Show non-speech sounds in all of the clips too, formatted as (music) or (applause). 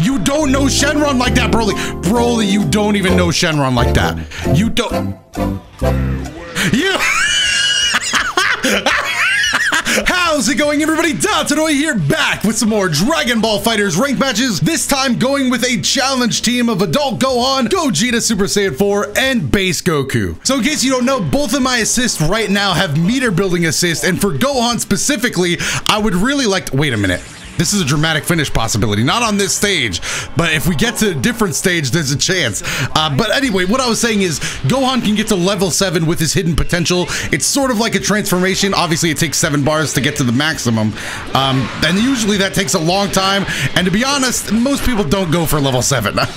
You don't know Shenron like that, Broly. Broly, you don't even know Shenron like that. You don't. You. (laughs) How's it going, everybody? Dotodoya here, back with some more Dragon Ball FighterZ ranked matches. This time going with a challenge team of Adult Gohan, Gogeta Super Saiyan 4, and Base Goku. So in case you don't know, both of my assists right now have meter building assist, and for Gohan specifically, I would really like to- wait a minute. This is a dramatic finish possibility, not on this stage, but if we get to a different stage, there's a chance. Uh, but anyway, what I was saying is Gohan can get to level 7 with his hidden potential. It's sort of like a transformation. Obviously, it takes 7 bars to get to the maximum. Um, and usually that takes a long time. And to be honest, most people don't go for level 7. (laughs)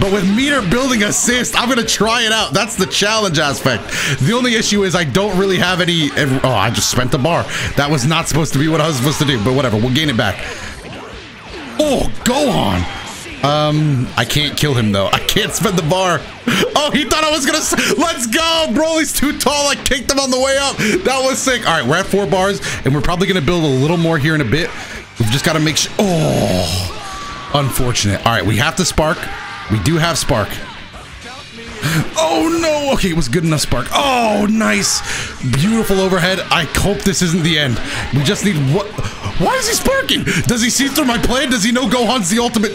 but with meter building assist, I'm going to try it out. That's the challenge aspect. The only issue is I don't really have any... Oh, I just spent the bar. That was not supposed to be what I was supposed to do, but whatever. We'll gain it back. Oh, go on. Um, I can't kill him though. (laughs) I can't spend the bar. Oh, he thought I was gonna. Let's go, Broly's too tall. I kicked him on the way up. That was sick. All right, we're at four bars, and we're probably gonna build a little more here in a bit. We've just got to make sure. Oh, unfortunate. All right, we have to spark. We do have spark. Oh no! Okay, it was good enough spark. Oh, nice, beautiful overhead. I hope this isn't the end. We just need what? Why is he sparking? Does he see through my plan? Does he know Gohan's the ultimate?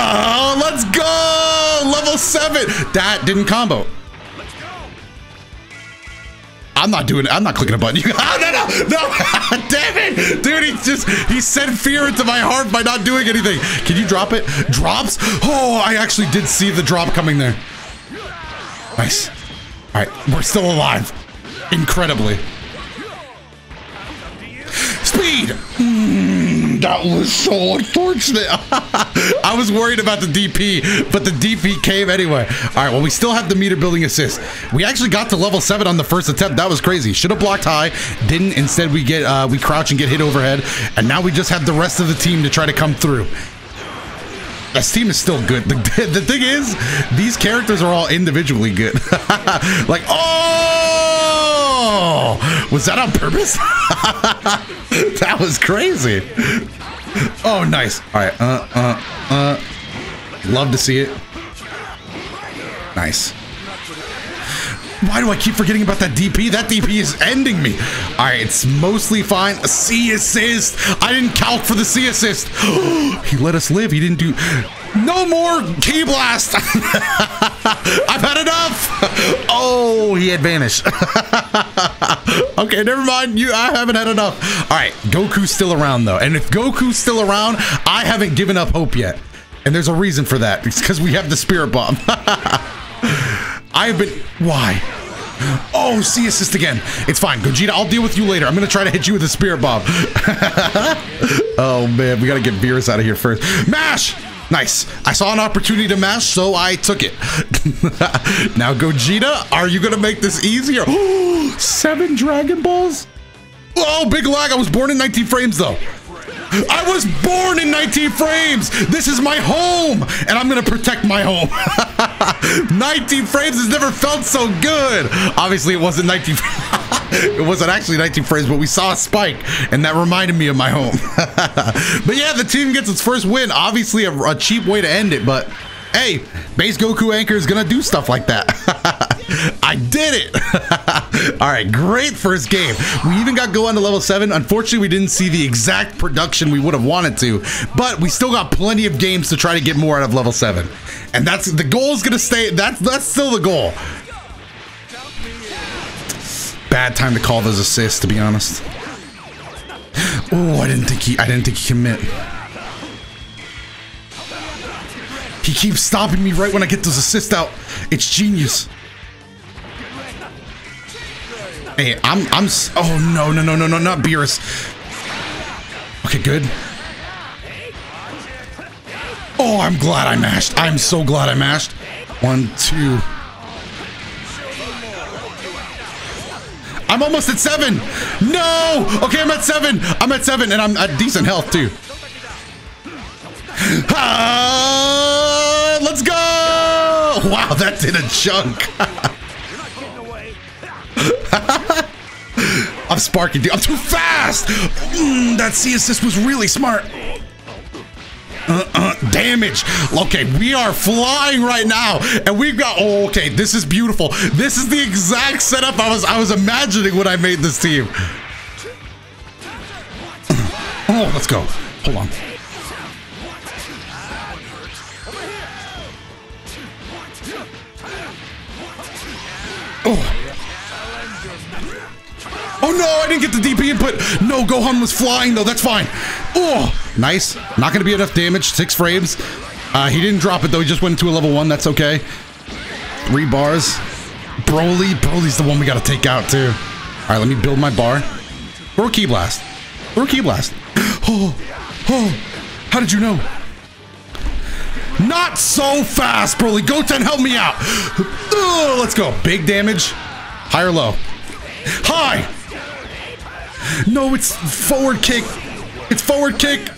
Oh, let's go! Level seven. That didn't combo. I'm not doing it. I'm not clicking a button. oh, (laughs) no, no, no. (laughs) Damn it. Dude, he just, he sent fear into my heart by not doing anything. Can you drop it? Drops? Oh, I actually did see the drop coming there. Nice. All right, we're still alive. Incredibly. Speed! Mm, that was so unfortunate. (laughs) I was worried about the DP, but the DP came anyway. All right, well, we still have the meter building assist. We actually got to level seven on the first attempt. That was crazy. Should have blocked high, didn't. Instead, we get uh, we crouch and get hit overhead, and now we just have the rest of the team to try to come through. This team is still good. The, (laughs) the thing is, these characters are all individually good. (laughs) like, oh, was that on purpose? (laughs) that was crazy. Oh, nice. All right. Uh, uh, uh. Love to see it. Nice. Why do I keep forgetting about that DP? That DP is ending me. All right, it's mostly fine. A C assist. I didn't calc for the C assist. (gasps) he let us live. He didn't do. No more K blast. (laughs) I've had enough. Oh, he had vanished. (laughs) okay, never mind. You, I haven't had enough. All right, Goku's still around though, and if Goku's still around, I haven't given up hope yet. And there's a reason for that. It's because we have the Spirit Bomb. (laughs) I've been. Why? Oh, C assist again. It's fine. Gogeta, I'll deal with you later. I'm going to try to hit you with a Spirit Bomb. (laughs) oh, man. We got to get Beerus out of here first. Mash! Nice. I saw an opportunity to mash, so I took it. (laughs) now, Gogeta, are you going to make this easier? (gasps) Seven Dragon Balls? Oh, big lag. I was born in 19 frames, though. I was born in 19 frames. This is my home, and I'm gonna protect my home. (laughs) 19 frames has never felt so good. Obviously, it wasn't 19. (laughs) it wasn't actually 19 frames, but we saw a spike, and that reminded me of my home. (laughs) but yeah, the team gets its first win. Obviously, a, a cheap way to end it, but hey, base Goku Anchor is gonna do stuff like that. (laughs) I did it! (laughs) All right, great first game. We even got Gohan to level 7. Unfortunately, we didn't see the exact production we would have wanted to, but we still got plenty of games to try to get more out of level 7. And that's the goal is gonna stay, that's that's still the goal. Bad time to call those assists, to be honest. Oh, I didn't think he I didn't think he commit. He keeps stopping me right when I get those assists out. It's genius. Hey, I'm, I'm, oh no, no, no, no, no, not Beerus. Okay, good. Oh, I'm glad I mashed. I'm so glad I mashed. One, two. I'm almost at seven. No. Okay, I'm at seven. I'm at seven, and I'm at decent health too. (laughs) Let's go! Wow, that did a chunk. (laughs) I'm sparking, dude. I'm too fast. Mm, that C assist was really smart. Uh, (clears throat) uh, damage. Okay, we are flying right now, and we've got. Oh, okay, this is beautiful. This is the exact setup I was I was imagining when I made this team. (clears throat) Oh, let's go. Hold on. Oh. Oh no, I didn't get the DP input. No, Gohan was flying though. That's fine. Oh, nice. Not going to be enough damage. Six frames. Uh, he didn't drop it though. He just went into a level one. That's okay. Three bars. Broly. Broly's the one we got to take out too. All right, let me build my bar. Throw a Ki Blast. Throw a Ki Blast. (gasps) Oh, oh. How did you know? Not so fast, Broly. Goten, help me out. (gasps) Oh, let's go. Big damage. High or low? High. No, it's forward kick. It's forward kick.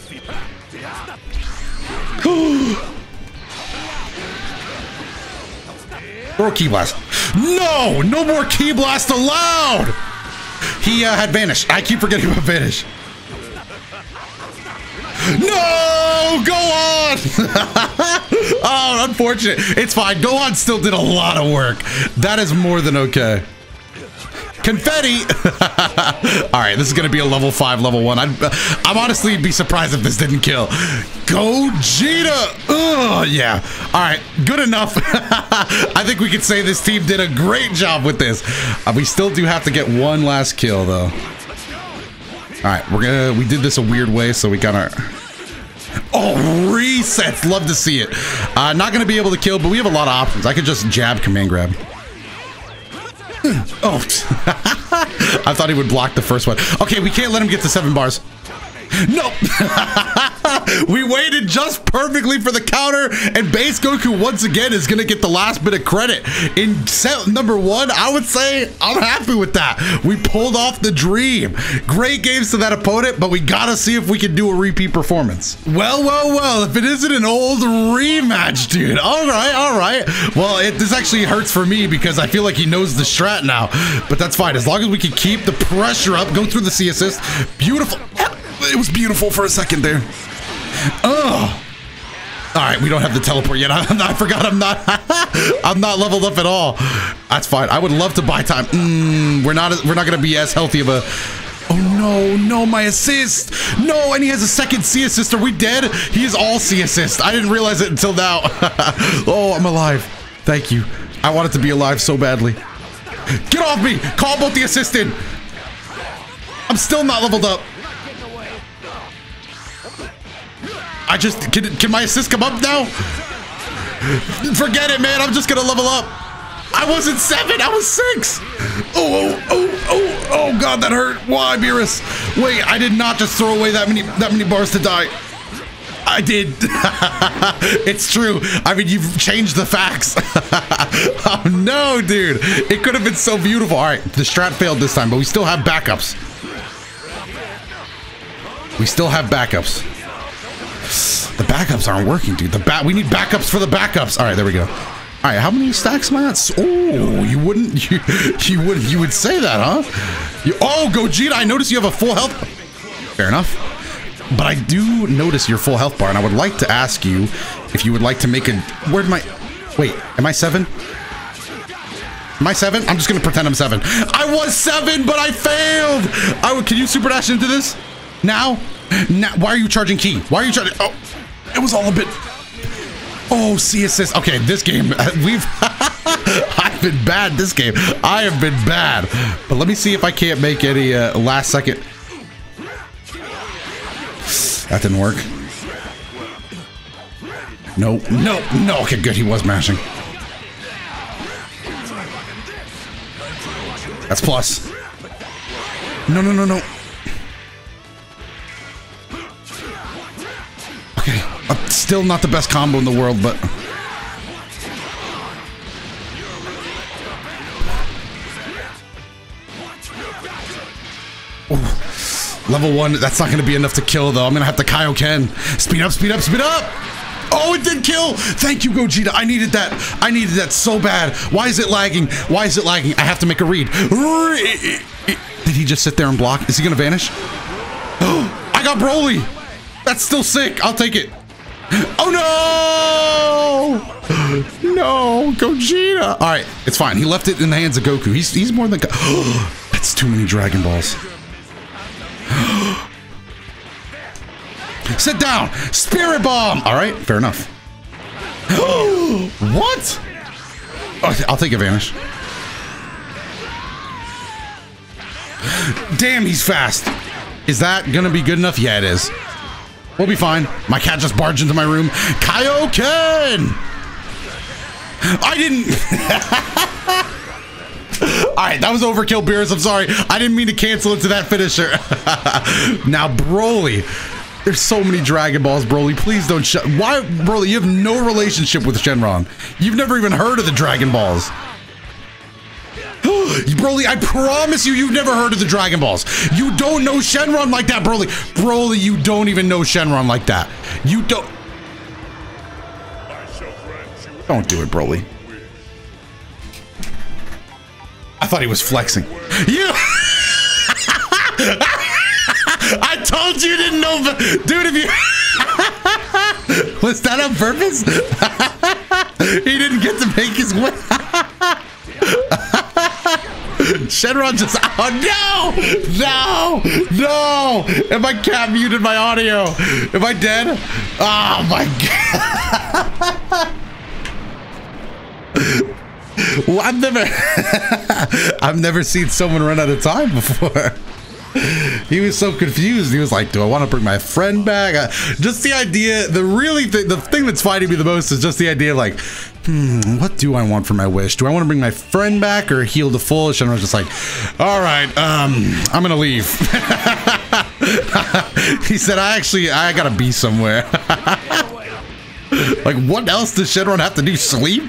(gasps) Throw Ki Blast. No, no more Ki Blast allowed. He uh, had vanished. I keep forgetting about vanish. No, go on. (laughs) oh, unfortunate. It's fine. Gohan still did a lot of work. That is more than okay. Confetti! (laughs) All right, this is to be a level 5, level 1. I'd, I'm honestly be surprised if this didn't kill. Gogeta! Oh, yeah. All right, good enough. (laughs) I think we could say this team did a great job with this. Uh, we still do have to get one last kill, though. All right, we're gonna, we did this a weird way, so we got our, oh, resets, love to see it. Uh, not gonna be able to kill, but we have a lot of options. I could just jab, command grab. (laughs) Oh, (laughs) I thought he would block the first one. Okay, we can't let him get to seven bars. No! (laughs) (laughs) we waited just perfectly for the counter, and base Goku once again is going to get the last bit of credit. In set number one, I would say I'm happy with that. We pulled off the dream. Great games to that opponent, but we got to see if we can do a repeat performance. Well, well, well, if it isn't an old rematch, dude. All right, all right. Well, it, this actually hurts for me because I feel like he knows the strat now, but that's fine. As long as we can keep the pressure up, go through the C assist. Beautiful. It was beautiful for a second there. Oh. All right, we don't have the teleport yet. (laughs) I, I forgot I'm not (laughs) I'm not leveled up at all. That's fine. I would love to buy time. Mm, we're not we're not going to be as healthy of a Oh no, no, my assist. No, and he has a second C assist. Are we dead? He is all C assist. I didn't realize it until now. (laughs) oh, I'm alive. Thank you. I wanted to be alive so badly. Get off me. Call both the assistant. I'm still not leveled up. I just, can, can my assist come up now? Forget it, man. I'm just gonna level up. I wasn't seven, I was six. Oh, oh, oh, oh, oh, God, that hurt. Why, Beerus? Wait, I did not just throw away that many, that many bars to die. I did. (laughs) it's true. I mean, you've changed the facts. (laughs) oh, no, dude. It could have been so beautiful. All right, the strat failed this time, but we still have backups. We still have backups. The backups aren't working, dude. The bat we need backups for the backups. All right, there we go. All right, how many stacks am I at? Oh, you wouldn't, (laughs) you, you would, you would say that, huh? You, oh, Gogeta, I notice you have a full health. Fair enough. But I do notice your full health bar, and I would like to ask you if you would like to make a. Where'd my? Wait, am I seven? Am I seven? I'm just gonna pretend I'm seven. I was seven, but I failed. I would. can you super dash into this now? Now, why are you charging ki? Why are you charging? Oh. It was all a bit. Oh, C assist. Okay, this game (laughs) we've. (laughs) I've been bad this game. I have been bad. But let me see if I can't make any uh, last second. That didn't work. No, no, no. Okay, good. He was mashing. That's plus. No, no, no, no. Still not the best combo in the world, but... Ooh. Level one, that's not going to be enough to kill, though. I'm going to have to Kaioken. Speed up, speed up, speed up! Oh, it did kill! Thank you, Gogeta. I needed that. I needed that so bad. Why is it lagging? Why is it lagging? I have to make a read. Did he just sit there and block? Is he going to vanish? (gasps) I got Broly! That's still sick. I'll take it. Oh no! No, Gogeta. All right, it's fine. He left it in the hands of Goku. He's he's more than. (gasps) That's too many Dragon Balls. (gasps) Sit down. Spirit Bomb. All right, fair enough. (gasps) what? I'll take advantage. Damn, he's fast. Is that gonna be good enough? Yeah, it is. We'll be fine. My cat just barged into my room. Kaioken! I didn't. (laughs) All right, that was overkill, Beerus. I'm sorry. I didn't mean to cancel it to that finisher. (laughs) now, Broly. There's so many Dragon Balls, Broly. Please don't shut. Why, Broly? You have no relationship with Shenron. You've never even heard of the Dragon Balls. Broly, I promise you, you've never heard of the Dragon Balls. You don't know Shenron like that, Broly. Broly, you don't even know Shenron like that. You don't. Don't do it, Broly. I thought he was flexing. You. (laughs) I told you you didn't know, dude. If you (laughs) was that on purpose, (laughs) he didn't get to make his way. (laughs) Shenron just oh no no no Am I cat muted my audio Am I dead Oh my god (laughs) well, I've never (laughs) I've never seen someone run out of time before he was so confused. He was like, "Do I want to bring my friend back?" Uh, just the idea. The really th the thing that's fighting me the most is just the idea. Like, hmm, what do I want for my wish? Do I want to bring my friend back or heal the full? And I was just like, "All right, um, I'm gonna leave." (laughs) he said, "I actually, I gotta be somewhere." (laughs) like, what else does Shenron have to do? Sleep?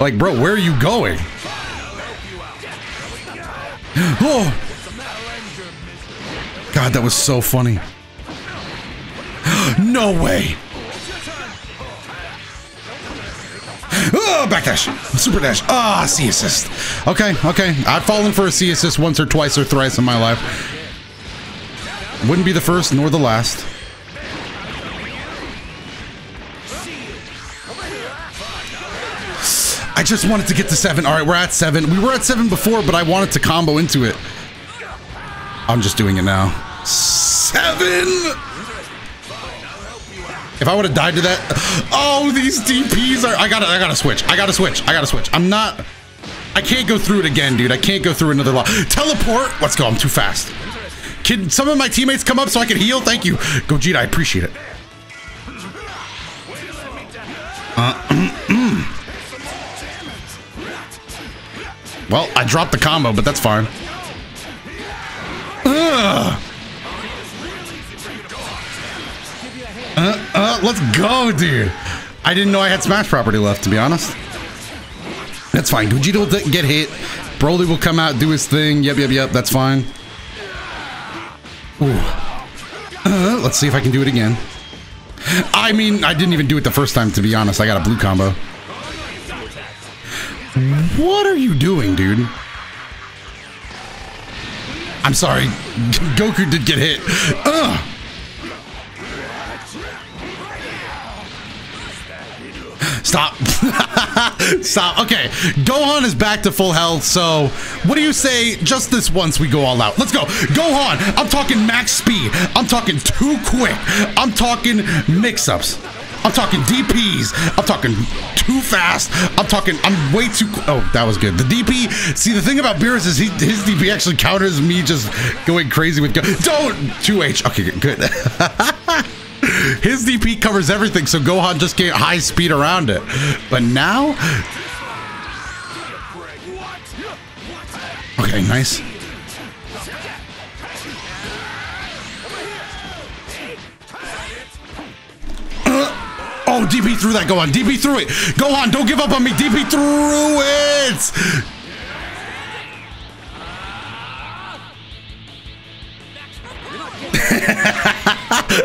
Like, bro, where are you going? (gasps) oh. God, that was so funny. (gasps) no way. Oh, backdash. Super dash. Ah, oh, C assist. Okay, okay. I've fallen for a C assist once or twice or thrice in my life. Wouldn't be the first nor the last. I just wanted to get to seven. All right, we're at seven. We were at seven before, but I wanted to combo into it. I'm just doing it now. Seven! If I would have died to that, oh, these DPs are. I gotta, I gotta switch. I gotta switch. I gotta switch. I'm not. I can't go through it again, dude. I can't go through another lot. Teleport. Let's go. I'm too fast. Can some of my teammates come up so I can heal? Thank you, Gogeta. I appreciate it. Uh, (clears throat) well, I dropped the combo, but that's fine. Let's go, dude. I didn't know I had smash property left, to be honest. That's fine. Gogeta will get hit. Broly will come out, do his thing. Yep, yep, yep. That's fine. Ooh. Uh, let's see if I can do it again. I mean, I didn't even do it the first time, to be honest. I got a blue combo. What are you doing, dude? I'm sorry. (laughs) Goku did get hit. Ugh. Stop. (laughs) Stop. Okay. Gohan is back to full health. So, what do you say just this once we go all out? Let's go. Gohan. I'm talking max speed. I'm talking too quick. I'm talking mix ups. I'm talking DPs. I'm talking too fast. I'm talking, I'm way too, oh, that was good. The DP, see, the thing about Beerus is he, his DP actually counters me just going crazy with, go don't, 2H. Okay, good. (laughs) his DP covers everything, so Gohan just get high speed around it. But now, okay, nice. Oh, DP threw that. Go on. DP threw it. Go on. Don't give up on me. DP threw it.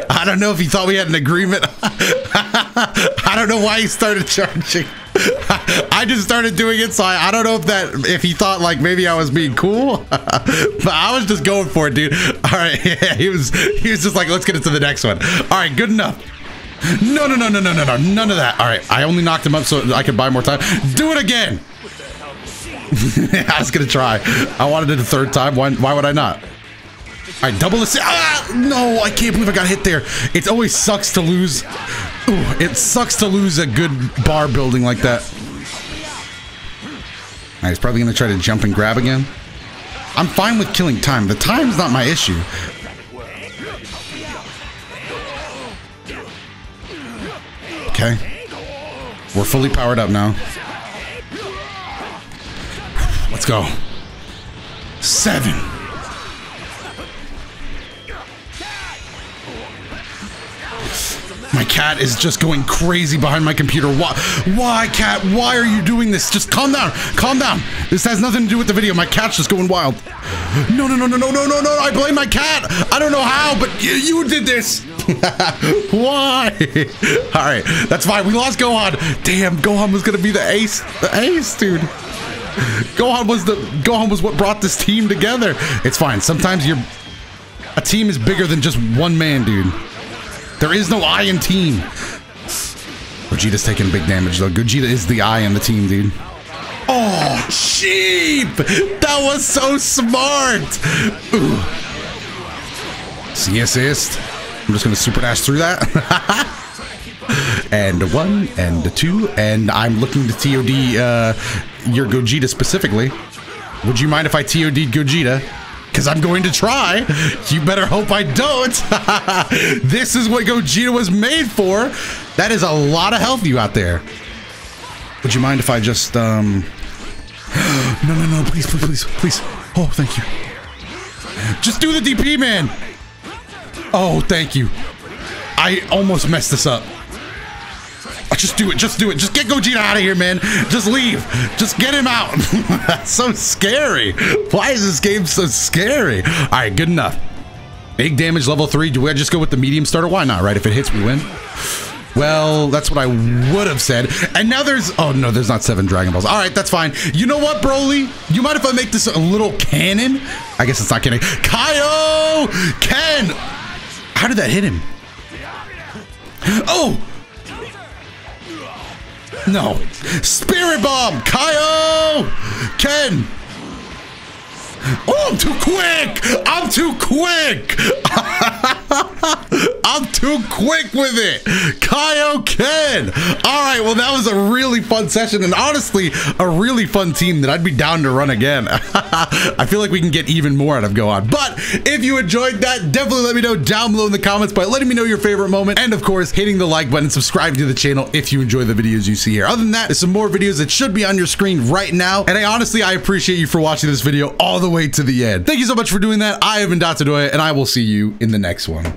I don't know if he thought we had an agreement. (laughs) I don't know why he started charging. (laughs) I just started doing it, so I, I, don't know if that if he thought like maybe I was being cool, (laughs) but I was just going for it, dude. All right, yeah, he was he was just like, let's get into the next one. All right, good enough. No, no, no, no, no, no, no, none of that. All right, I only knocked him up so I could buy more time. Do it again. I was gonna try. I wanted it a third time. Why, why would I not? Right, double assist. Ah, no, I can't believe I got hit there. It always sucks to lose. Ooh, it sucks to lose a good bar building like that. Right, he's probably gonna try to jump and grab again. I'm fine with killing time. The time's not my issue. Okay. We're fully powered up now. Let's go. Seven. My cat is just going crazy behind my computer. Why, why, cat? Why are you doing this? Just calm down. Calm down. This has nothing to do with the video. My cat's just going wild. No, no, no, no, no, no, no, no. I blame my cat. I don't know how, but you, you did this. (laughs) why? All right, that's fine. We lost Gohan. Damn, Gohan was gonna be the ace. The ace, dude. Gohan was the Gohan was what brought this team together. It's fine. Sometimes you're a team is bigger than just one man, dude. There is no I in team. Gogeta's taking big damage though. Gogeta is the I in the team, dude. Oh, cheap! That was so smart! Ooh. C assist. I'm just gonna super dash through that. (laughs) and one, and two, and I'm looking to TOD uh, your Gogeta specifically. Would you mind if I TOD'd Gogeta? Because I'm going to try. You better hope I don't. (laughs) this is what Gogeta was made for. That is a lot of health you got there. Would you mind if I just, um... (gasps) no, no, no, please, please, please, please. Oh, thank you. Just do the DP, man. Oh, thank you. I almost messed this up. Just do it. Just do it. Just get Gogeta out of here, man. Just leave. Just get him out. (laughs) That's so scary. Why is this game so scary? All right, good enough. Big damage level three. Do we just go with the medium starter? Why not, right? If it hits, we win. Well, that's what I would have said. And now there's, oh no, there's not seven Dragon Balls. All right, that's fine. You know what, Broly? You mind if I make this a little canon? I guess it's not canon. Kaio! Ken! How did that hit him? Oh! (laughs) No. Spirit Bomb! Kaio! Ken! Oh, I'm too quick! I'm too quick! (laughs) I'm too quick with it! Kaioken! Alright, well, that was a really fun session, and honestly, a really fun team that I'd be down to run again. (laughs) I feel like we can get even more out of Gohan. But if you enjoyed that, definitely let me know down below in the comments by letting me know your favorite moment, and of course, hitting the like button, subscribing to the channel if you enjoy the videos you see here. Other than that, there's some more videos that should be on your screen right now, and I honestly, I appreciate you for watching this video all the way to the end. Thank you so much for doing that. I have been Dotodoya, and I will see you in the next one.